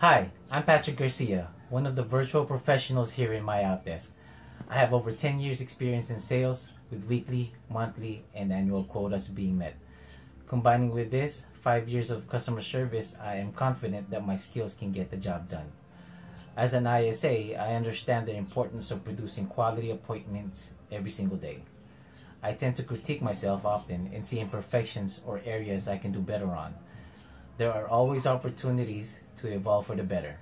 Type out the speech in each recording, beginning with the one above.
Hi, I'm Patrick Garcia, one of the virtual professionals here in MyOutDesk. I have over 10 years experience in sales with weekly, monthly, and annual quotas being met. Combining with this, 5 years of customer service, I am confident that my skills can get the job done. As an ISA, I understand the importance of producing quality appointments every single day. I tend to critique myself often and see imperfections or areas I can do better on. There are always opportunities to evolve for the better.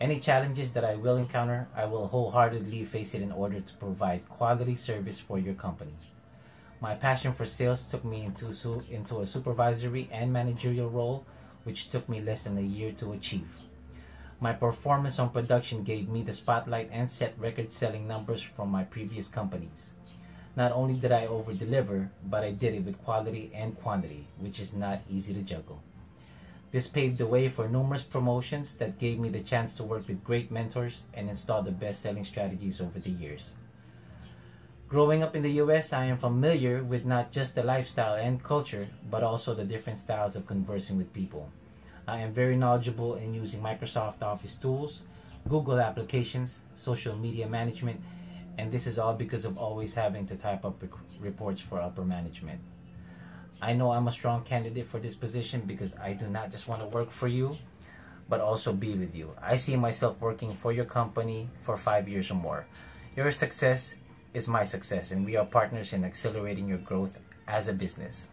Any challenges that I will encounter, I will wholeheartedly face it in order to provide quality service for your company. My passion for sales took me into, into a supervisory and managerial role, which took me less than a year to achieve. My performance on production gave me the spotlight and set record selling numbers from my previous companies. Not only did I over deliver, but I did it with quality and quantity, which is not easy to juggle. This paved the way for numerous promotions that gave me the chance to work with great mentors and install the best selling strategies over the years. Growing up in the US, I am familiar with not just the lifestyle and culture, but also the different styles of conversing with people. I am very knowledgeable in using Microsoft Office tools, Google applications, social media management, and this is all because of always having to type up reports for upper management. I know I'm a strong candidate for this position because I do not just want to work for you, but also be with you. I see myself working for your company for five years or more. Your success is my success, and we are partners in accelerating your growth as a business.